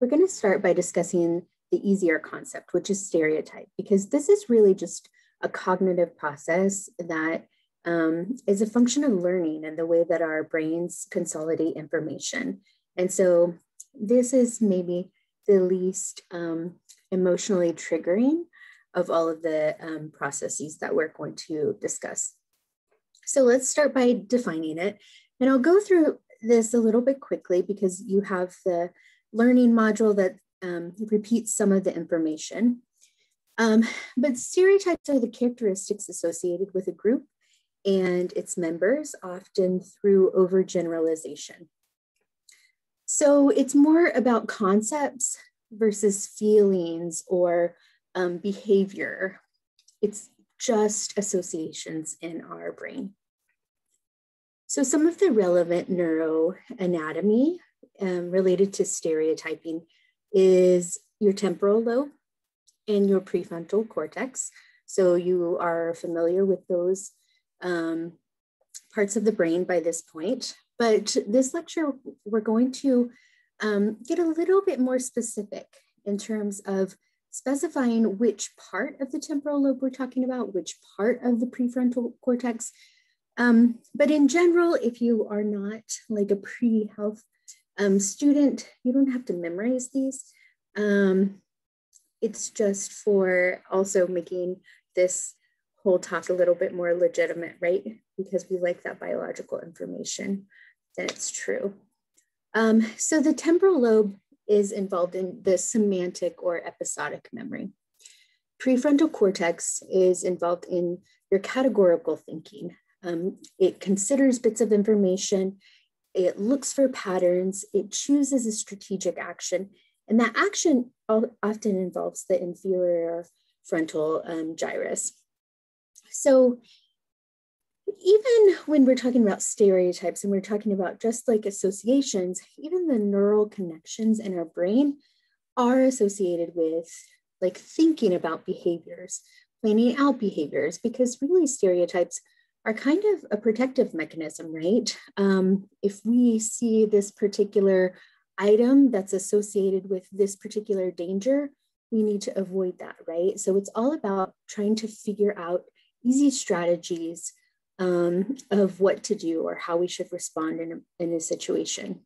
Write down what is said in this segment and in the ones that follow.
we're going to start by discussing the easier concept, which is stereotype, because this is really just a cognitive process that um, is a function of learning and the way that our brains consolidate information. And so this is maybe the least um, emotionally triggering of all of the um, processes that we're going to discuss. So let's start by defining it. And I'll go through this a little bit quickly because you have the learning module that um, repeats some of the information. Um, but stereotypes are the characteristics associated with a group and its members, often through overgeneralization. So it's more about concepts versus feelings or um, behavior. It's just associations in our brain. So some of the relevant neuroanatomy um, related to stereotyping is your temporal lobe and your prefrontal cortex. So you are familiar with those um, parts of the brain by this point. But this lecture, we're going to um, get a little bit more specific in terms of specifying which part of the temporal lobe we're talking about, which part of the prefrontal cortex. Um, but in general, if you are not like a pre-health um, student, you don't have to memorize these. Um, it's just for also making this whole talk a little bit more legitimate, right? Because we like that biological information, that it's true. Um, so the temporal lobe is involved in the semantic or episodic memory. Prefrontal cortex is involved in your categorical thinking. Um, it considers bits of information, it looks for patterns, it chooses a strategic action, and that action often involves the inferior frontal um, gyrus. So even when we're talking about stereotypes and we're talking about just like associations, even the neural connections in our brain are associated with like thinking about behaviors, planning out behaviors, because really stereotypes are kind of a protective mechanism, right? Um, if we see this particular item that's associated with this particular danger, we need to avoid that, right? So it's all about trying to figure out easy strategies um, of what to do or how we should respond in a, in a situation.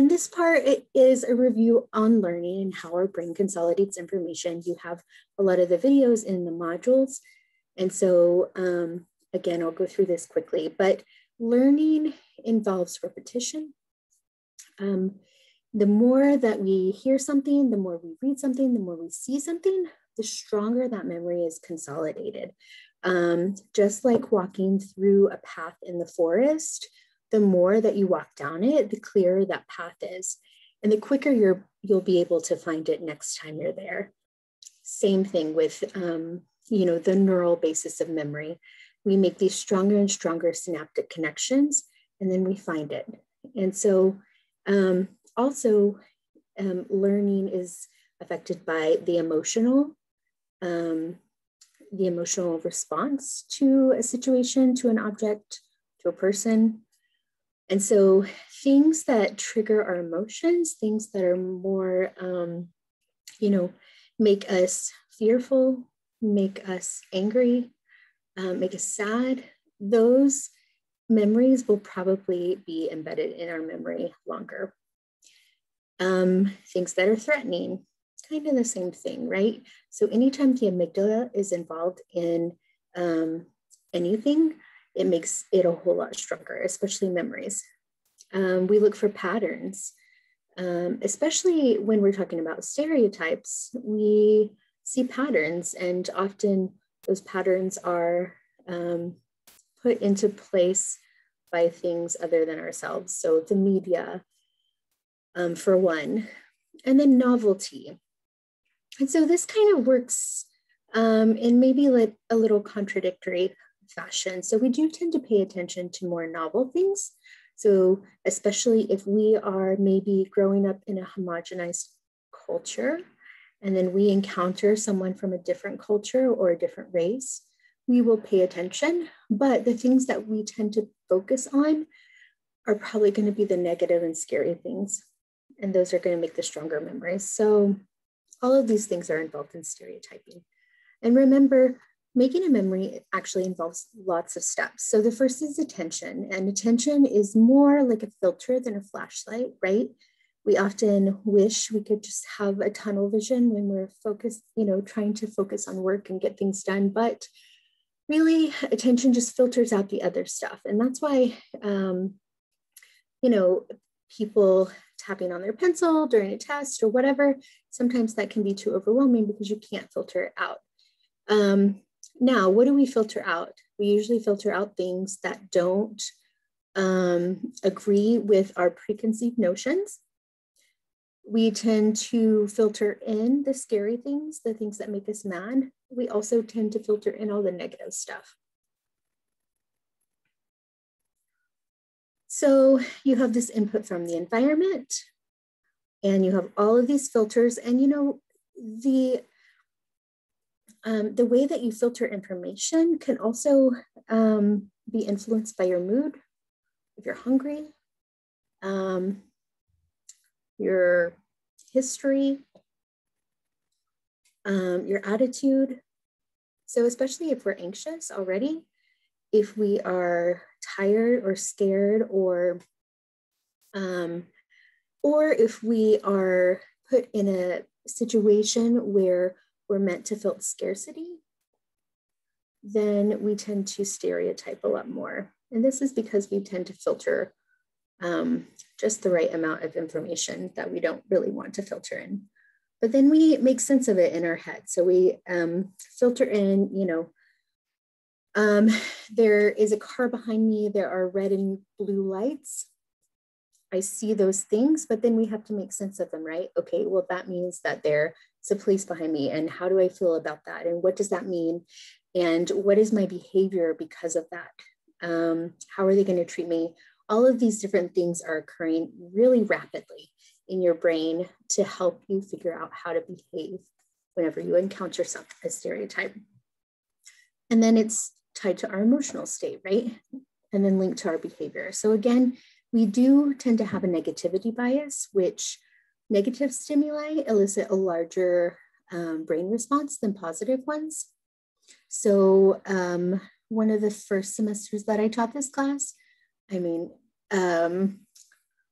And this part is a review on learning and how our brain consolidates information. You have a lot of the videos in the modules. And so um, again, I'll go through this quickly, but learning involves repetition. Um, the more that we hear something, the more we read something, the more we see something, the stronger that memory is consolidated. Um, just like walking through a path in the forest, the more that you walk down it, the clearer that path is. And the quicker you're, you'll be able to find it next time you're there. Same thing with, um, you know, the neural basis of memory. We make these stronger and stronger synaptic connections, and then we find it. And so um, also um, learning is affected by the emotional, um, the emotional response to a situation, to an object, to a person. And so things that trigger our emotions, things that are more, um, you know, make us fearful, make us angry, um, make us sad, those memories will probably be embedded in our memory longer. Um, things that are threatening, kind of the same thing, right? So anytime the amygdala is involved in um, anything, it makes it a whole lot stronger, especially memories. Um, we look for patterns, um, especially when we're talking about stereotypes, we see patterns and often those patterns are um, put into place by things other than ourselves. So the media, um, for one, and then novelty. And so this kind of works um, in maybe like a little contradictory fashion. So we do tend to pay attention to more novel things. So especially if we are maybe growing up in a homogenized culture, and then we encounter someone from a different culture or a different race, we will pay attention, but the things that we tend to focus on are probably going to be the negative and scary things. And those are going to make the stronger memories. So all of these things are involved in stereotyping. And remember, making a memory actually involves lots of steps. So the first is attention, and attention is more like a filter than a flashlight, right? We often wish we could just have a tunnel vision when we're focused, you know, trying to focus on work and get things done. But really, attention just filters out the other stuff. And that's why, um, you know, people tapping on their pencil during a test or whatever, sometimes that can be too overwhelming because you can't filter it out. Um, now, what do we filter out? We usually filter out things that don't um, agree with our preconceived notions. We tend to filter in the scary things, the things that make us mad. We also tend to filter in all the negative stuff. So you have this input from the environment and you have all of these filters and you know, the um, the way that you filter information can also um, be influenced by your mood, if you're hungry, um, your history, um, your attitude. So especially if we're anxious already, if we are tired or scared or um, or if we are put in a situation where we're meant to feel scarcity, then we tend to stereotype a lot more. And this is because we tend to filter um, just the right amount of information that we don't really want to filter in. But then we make sense of it in our head. So we um, filter in, you know, um, there is a car behind me, there are red and blue lights. I see those things, but then we have to make sense of them, right? Okay, well, that means that there a police behind me. And how do I feel about that? And what does that mean? And what is my behavior because of that? Um, how are they going to treat me? All of these different things are occurring really rapidly in your brain to help you figure out how to behave whenever you encounter some a stereotype. And then it's tied to our emotional state, right? And then linked to our behavior. So again, we do tend to have a negativity bias, which negative stimuli elicit a larger um, brain response than positive ones. So um, one of the first semesters that I taught this class, I mean, um,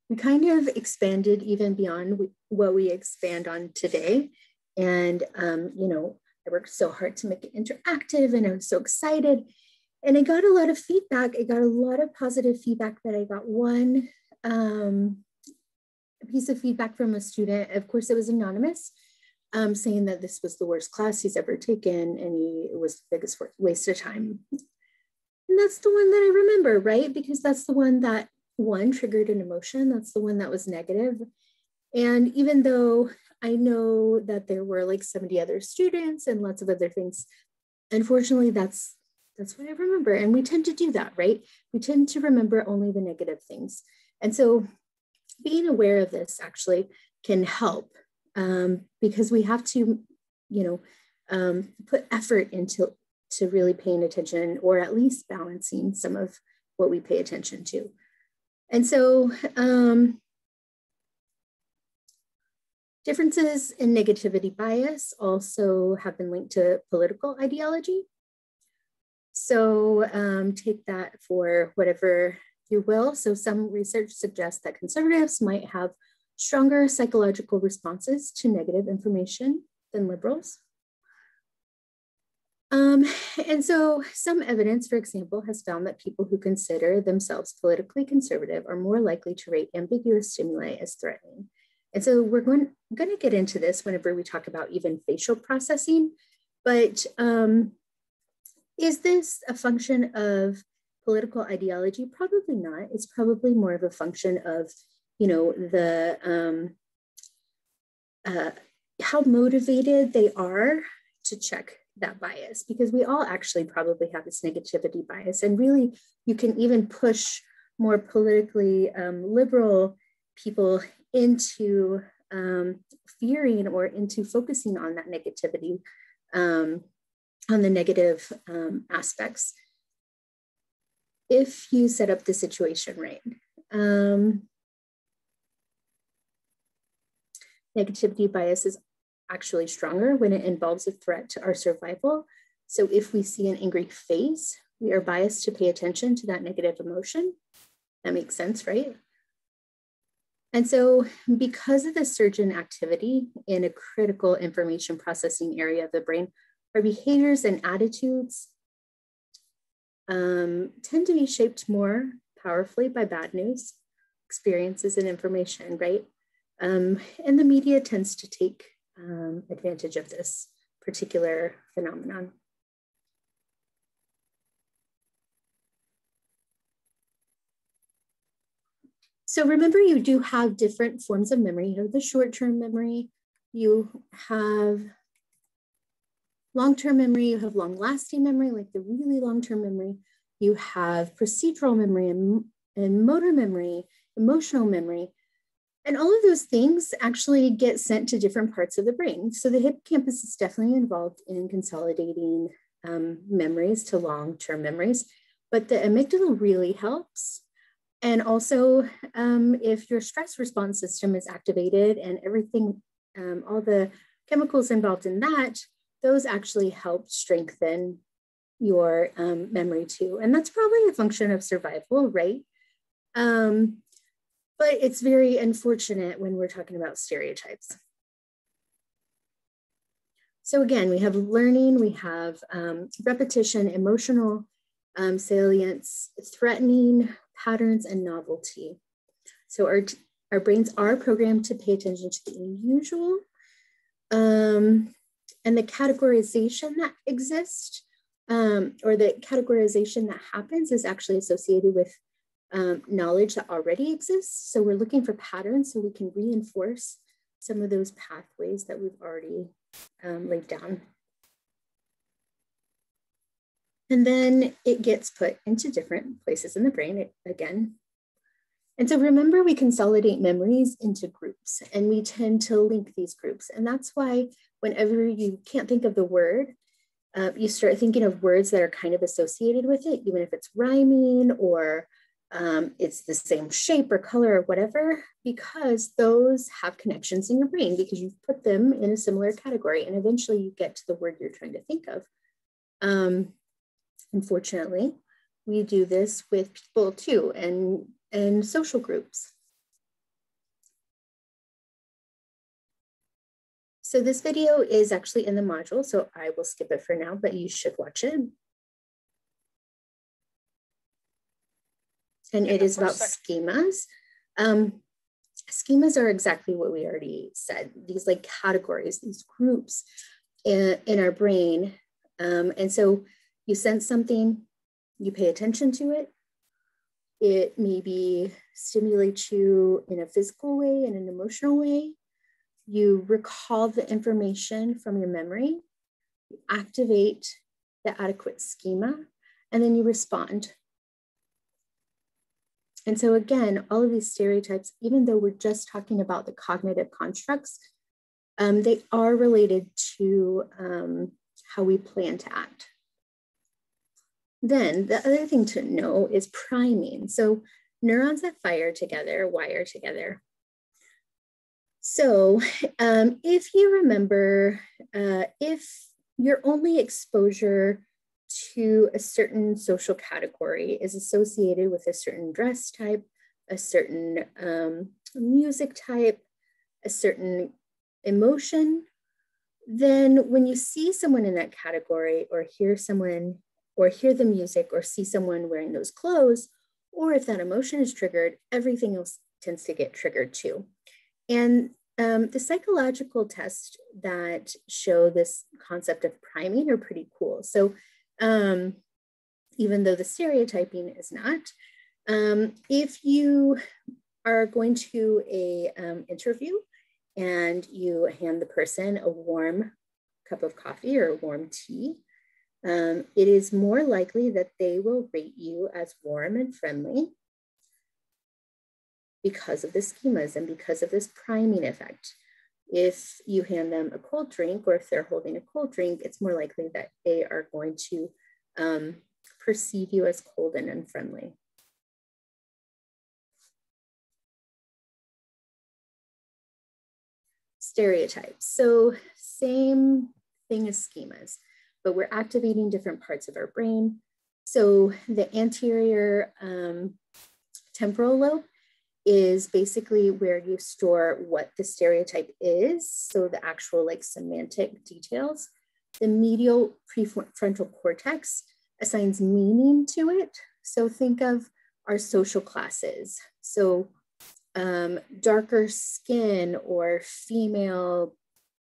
we kind of expanded even beyond what we expand on today. And, um, you know, I worked so hard to make it interactive and I was so excited. And I got a lot of feedback. I got a lot of positive feedback that I got one um, piece of feedback from a student. Of course, it was anonymous, um, saying that this was the worst class he's ever taken and he, it was the biggest waste of time. And that's the one that I remember, right? Because that's the one that one triggered an emotion. That's the one that was negative. And even though I know that there were like 70 other students and lots of other things, unfortunately, that's that's what I remember. And we tend to do that, right? We tend to remember only the negative things. And so being aware of this actually can help um, because we have to, you know, um, put effort into to really paying attention or at least balancing some of what we pay attention to. And so um, differences in negativity bias also have been linked to political ideology. So um, take that for whatever you will. So some research suggests that conservatives might have stronger psychological responses to negative information than liberals. Um, and so some evidence, for example, has found that people who consider themselves politically conservative are more likely to rate ambiguous stimuli as threatening. And so we're going, going to get into this whenever we talk about even facial processing, but um, is this a function of political ideology? Probably not. It's probably more of a function of, you know, the um, uh, how motivated they are to check that bias because we all actually probably have this negativity bias and really you can even push more politically um, liberal people into um, fearing or into focusing on that negativity um, on the negative um, aspects. If you set up the situation right. Um, negativity bias is actually stronger when it involves a threat to our survival. So if we see an angry face, we are biased to pay attention to that negative emotion. That makes sense, right? And so because of the surge in activity in a critical information processing area of the brain, our behaviors and attitudes um, tend to be shaped more powerfully by bad news, experiences, and information, right? Um, and the media tends to take um, advantage of this particular phenomenon. So remember, you do have different forms of memory. You have the short-term memory, you have long-term memory, you have long-lasting memory, like the really long-term memory. You have procedural memory and, and motor memory, emotional memory. And all of those things actually get sent to different parts of the brain. So the hippocampus is definitely involved in consolidating um, memories to long-term memories, but the amygdala really helps. And also, um, if your stress response system is activated and everything, um, all the chemicals involved in that, those actually help strengthen your um, memory too. And that's probably a function of survival, right? Um, but it's very unfortunate when we're talking about stereotypes. So again, we have learning, we have um, repetition, emotional um, salience, threatening patterns, and novelty. So our, our brains are programmed to pay attention to the unusual um, and the categorization that exists um, or the categorization that happens is actually associated with um, knowledge that already exists. So we're looking for patterns so we can reinforce some of those pathways that we've already um, laid down. And then it gets put into different places in the brain it, again. And so remember, we consolidate memories into groups and we tend to link these groups. And that's why whenever you can't think of the word, uh, you start thinking of words that are kind of associated with it, even if it's rhyming or um, it's the same shape or color or whatever, because those have connections in your brain because you've put them in a similar category and eventually you get to the word you're trying to think of. Um, unfortunately, we do this with people too and, and social groups. So this video is actually in the module, so I will skip it for now, but you should watch it. and it is about schemas. Um, schemas are exactly what we already said. These like categories, these groups in, in our brain. Um, and so you sense something, you pay attention to it. It maybe stimulates you in a physical way, in an emotional way. You recall the information from your memory, you activate the adequate schema, and then you respond and so again, all of these stereotypes, even though we're just talking about the cognitive constructs, um, they are related to um, how we plan to act. Then the other thing to know is priming. So neurons that fire together wire together. So um, if you remember, uh, if your only exposure to a certain social category is associated with a certain dress type, a certain um, music type, a certain emotion, then when you see someone in that category or hear someone or hear the music or see someone wearing those clothes, or if that emotion is triggered, everything else tends to get triggered too. And um, the psychological tests that show this concept of priming are pretty cool. So um, even though the stereotyping is not. Um, if you are going to a um, interview and you hand the person a warm cup of coffee or warm tea, um, it is more likely that they will rate you as warm and friendly because of the schemas and because of this priming effect. if you hand them a cold drink or if they're holding a cold drink, it's more likely that they are going to um, perceive you as cold and unfriendly. Stereotypes. So same thing as schemas, but we're activating different parts of our brain. So the anterior um, temporal lobe is basically where you store what the stereotype is. So the actual like semantic details. The medial prefrontal cortex assigns meaning to it. So think of our social classes. So um, darker skin or female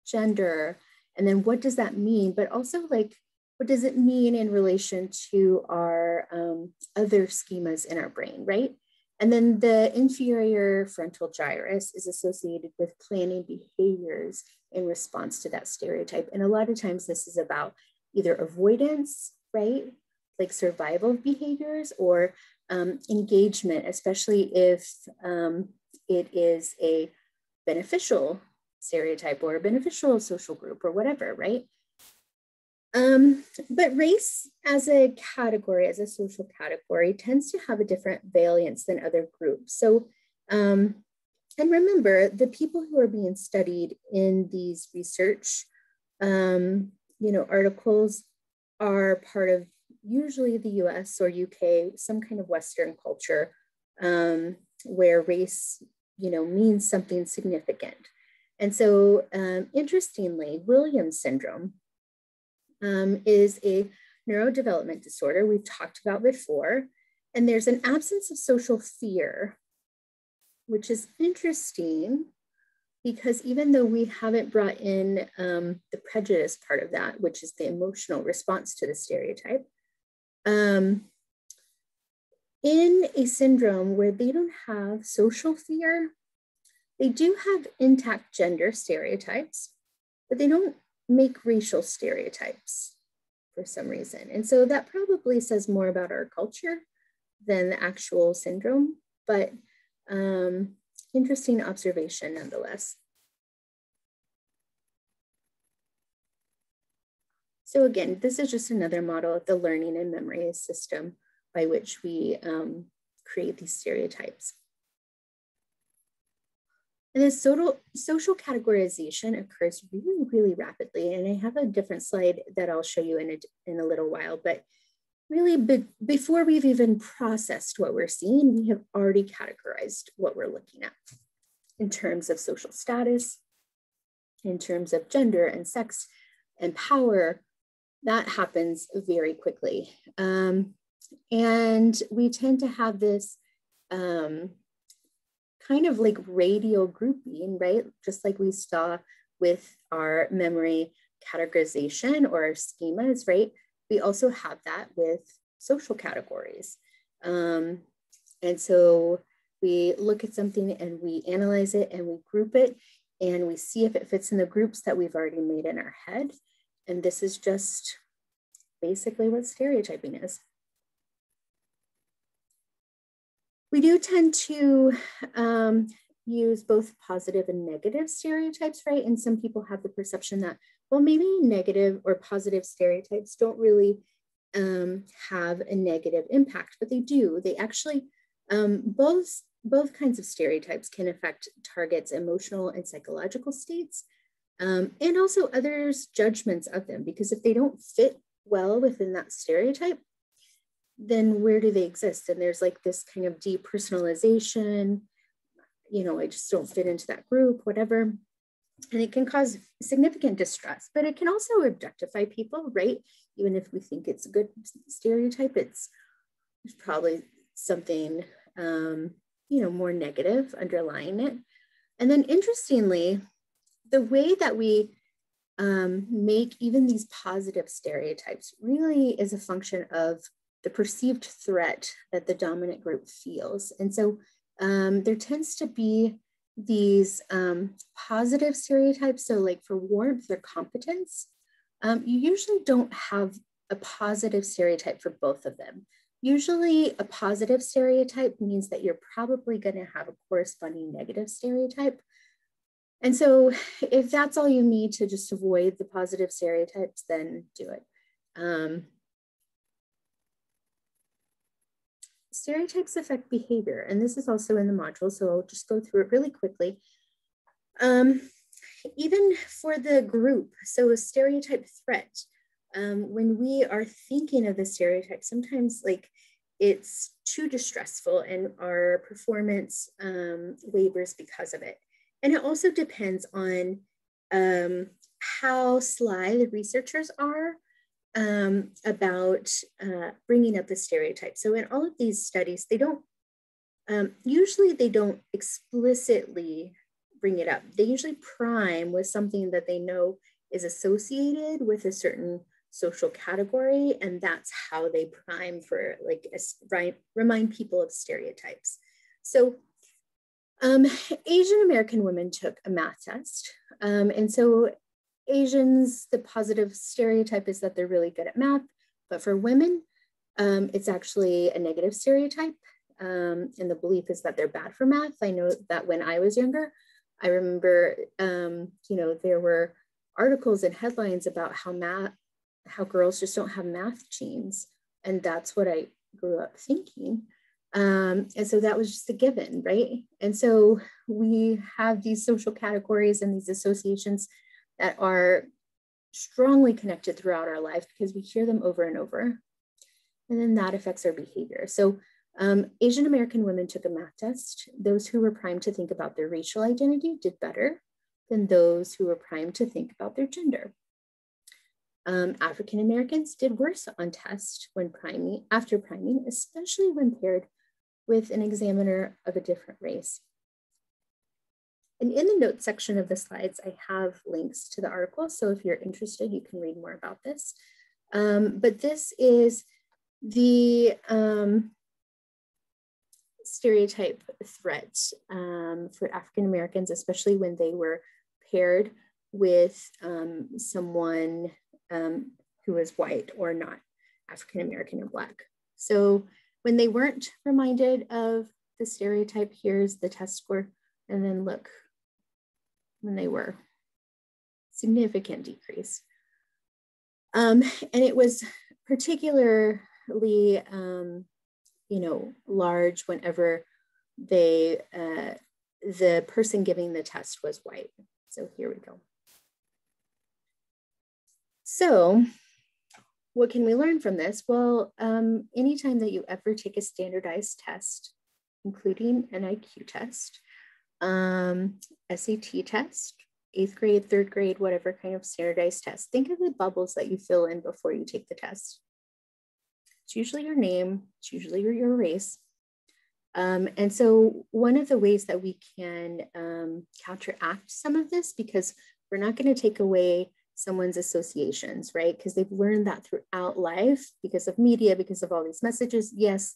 gender. And then what does that mean? But also like, what does it mean in relation to our um, other schemas in our brain, right? And then the inferior frontal gyrus is associated with planning behaviors in response to that stereotype. And a lot of times this is about either avoidance, right? Like survival behaviors or um, engagement, especially if um, it is a beneficial stereotype or a beneficial social group or whatever, right? Um, but race as a category, as a social category, tends to have a different valence than other groups. So, um, and remember, the people who are being studied in these research, um, you know, articles are part of usually the US or UK, some kind of Western culture um, where race, you know, means something significant. And so, um, interestingly, Williams syndrome, um, is a neurodevelopment disorder we've talked about before. And there's an absence of social fear, which is interesting because even though we haven't brought in um, the prejudice part of that, which is the emotional response to the stereotype, um, in a syndrome where they don't have social fear, they do have intact gender stereotypes, but they don't make racial stereotypes for some reason. And so that probably says more about our culture than the actual syndrome, but um, interesting observation nonetheless. So again, this is just another model of the learning and memory system by which we um, create these stereotypes. And this social, social categorization occurs really, really rapidly. And I have a different slide that I'll show you in a, in a little while, but really be, before we've even processed what we're seeing, we have already categorized what we're looking at in terms of social status, in terms of gender and sex and power, that happens very quickly. Um, and we tend to have this um, kind of like radial grouping, right? Just like we saw with our memory categorization or our schemas, right? We also have that with social categories. Um, and so we look at something and we analyze it and we group it and we see if it fits in the groups that we've already made in our head. And this is just basically what stereotyping is. We do tend to um, use both positive and negative stereotypes, right? And some people have the perception that, well, maybe negative or positive stereotypes don't really um, have a negative impact, but they do. They actually, um, both, both kinds of stereotypes can affect targets' emotional and psychological states, um, and also others' judgments of them, because if they don't fit well within that stereotype, then where do they exist? And there's like this kind of depersonalization, you know, I just don't fit into that group, whatever. And it can cause significant distress, but it can also objectify people, right? Even if we think it's a good stereotype, it's probably something, um, you know, more negative underlying it. And then interestingly, the way that we um, make even these positive stereotypes really is a function of the perceived threat that the dominant group feels. And so um, there tends to be these um, positive stereotypes. So like for warmth or competence, um, you usually don't have a positive stereotype for both of them. Usually a positive stereotype means that you're probably gonna have a corresponding negative stereotype. And so if that's all you need to just avoid the positive stereotypes, then do it. Um, stereotypes affect behavior, and this is also in the module, so I'll just go through it really quickly. Um, even for the group, so a stereotype threat, um, when we are thinking of the stereotype, sometimes like it's too distressful and our performance um, wavers because of it. And it also depends on um, how sly the researchers are um, about uh, bringing up the stereotype. So in all of these studies, they don't, um, usually they don't explicitly bring it up. They usually prime with something that they know is associated with a certain social category. And that's how they prime for like, a, remind people of stereotypes. So um, Asian American women took a math test. Um, and so Asians, the positive stereotype is that they're really good at math, but for women, um, it's actually a negative stereotype. Um, and the belief is that they're bad for math. I know that when I was younger, I remember, um, you know, there were articles and headlines about how math, how girls just don't have math genes. And that's what I grew up thinking. Um, and so that was just a given, right? And so we have these social categories and these associations that are strongly connected throughout our life because we hear them over and over. And then that affects our behavior. So um, Asian American women took a math test. Those who were primed to think about their racial identity did better than those who were primed to think about their gender. Um, African Americans did worse on tests when priming, after priming, especially when paired with an examiner of a different race. And in the notes section of the slides, I have links to the article. So if you're interested, you can read more about this. Um, but this is the um, stereotype threat um, for African Americans, especially when they were paired with um, someone um, was white or not African American or Black. So when they weren't reminded of the stereotype, here's the test score, and then look when they were. Significant decrease. Um, and it was particularly, um, you know, large whenever they, uh, the person giving the test was white. So here we go. So what can we learn from this? Well, um, anytime that you ever take a standardized test, including an IQ test, um, SAT test, eighth grade, third grade, whatever kind of standardized test. Think of the bubbles that you fill in before you take the test. It's usually your name, it's usually your, race. Um, and so one of the ways that we can um, counteract some of this, because we're not going to take away someone's associations, right? Because they've learned that throughout life because of media, because of all these messages. Yes,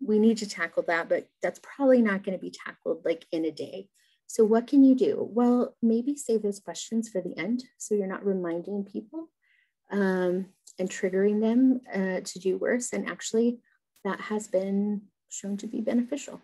we need to tackle that, but that's probably not going to be tackled like in a day. So, what can you do? Well, maybe save those questions for the end so you're not reminding people um, and triggering them uh, to do worse. And actually, that has been shown to be beneficial.